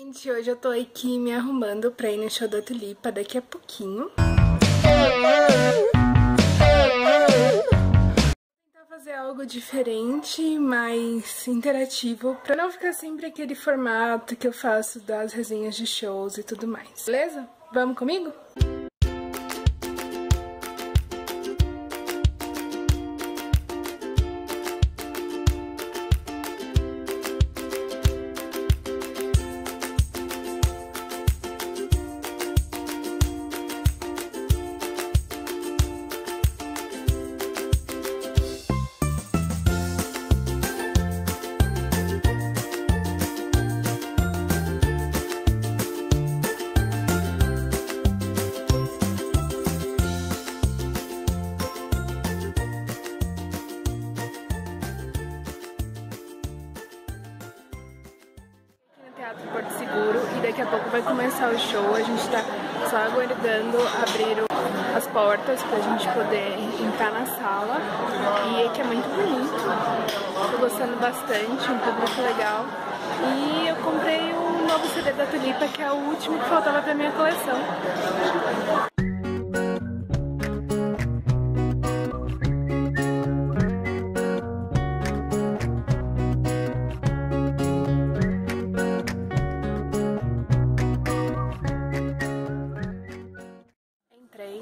Gente, hoje eu tô aqui me arrumando pra ir no show da Tulipa daqui a pouquinho. Tentar fazer algo diferente, mais interativo, pra não ficar sempre aquele formato que eu faço das resenhas de shows e tudo mais. Beleza? Vamos comigo? Teatro Porto Seguro e daqui a pouco vai começar o show. A gente tá só aguardando abrir as portas pra gente poder entrar na sala. E aqui é muito bonito. Tô gostando bastante, um público legal. E eu comprei o novo CD da Tulipa, que é o último que faltava pra minha coleção.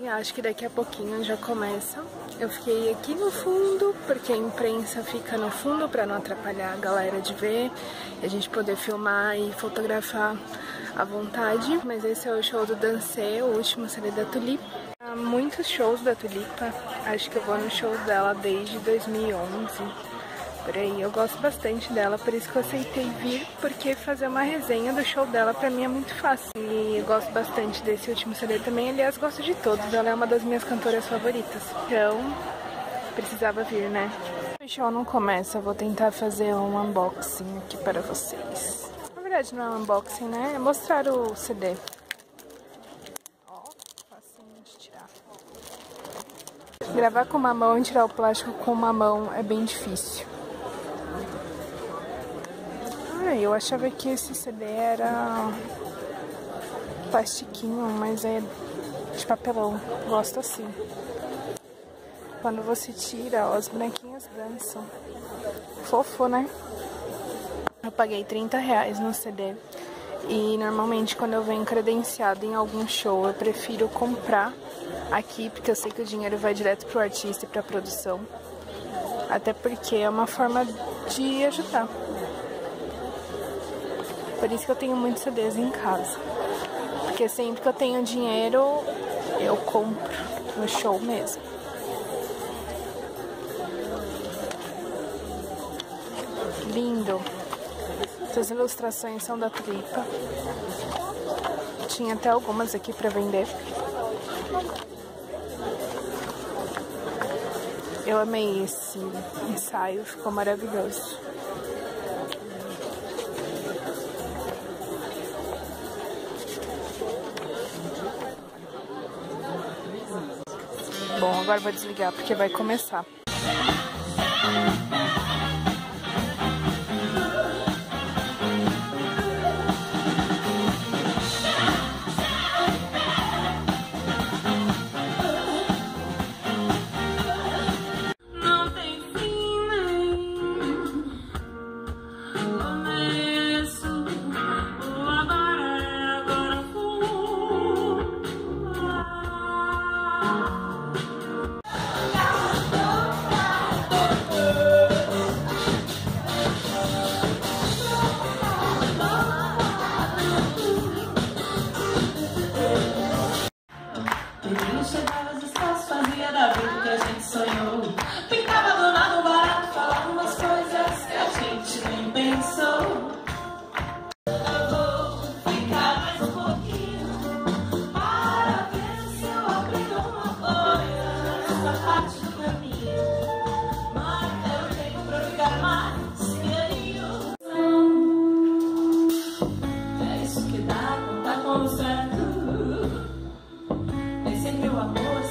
Acho que daqui a pouquinho já começa. Eu fiquei aqui no fundo, porque a imprensa fica no fundo para não atrapalhar a galera de ver, e a gente poder filmar e fotografar à vontade. Mas esse é o show do Dancê, o último CD da Tulipa. Há muitos shows da Tulipa, acho que eu vou no show dela desde 2011 por aí. Eu gosto bastante dela, por isso que eu aceitei vir, porque fazer uma resenha do show dela pra mim é muito fácil. E eu gosto bastante desse último CD também, aliás, gosto de todos, ela é uma das minhas cantoras favoritas. Então, precisava vir, né? O show não começa, eu vou tentar fazer um unboxing aqui para vocês. Na verdade não é um unboxing, né? É mostrar o CD. Ó, facinho de tirar. Gravar com uma mão e tirar o plástico com uma mão é bem difícil. Ah, eu achava que esse CD era plastiquinho, mas é de papelão. Gosto assim. Quando você tira, ó, as bonequinhas dançam. Fofo, né? Eu paguei 30 reais no CD. E normalmente quando eu venho credenciado em algum show, eu prefiro comprar aqui, porque eu sei que o dinheiro vai direto pro artista e pra produção. Até porque é uma forma de ajudar. Por isso que eu tenho muitos CDs em casa. Porque sempre que eu tenho dinheiro, eu compro no show mesmo. Lindo. Essas ilustrações são da Tripa. Tinha até algumas aqui para vender. Eu amei esse ensaio, ficou maravilhoso. Bom, agora vou desligar porque vai começar. chegava os espaços, fazia da vida que a gente sonhou. Lord.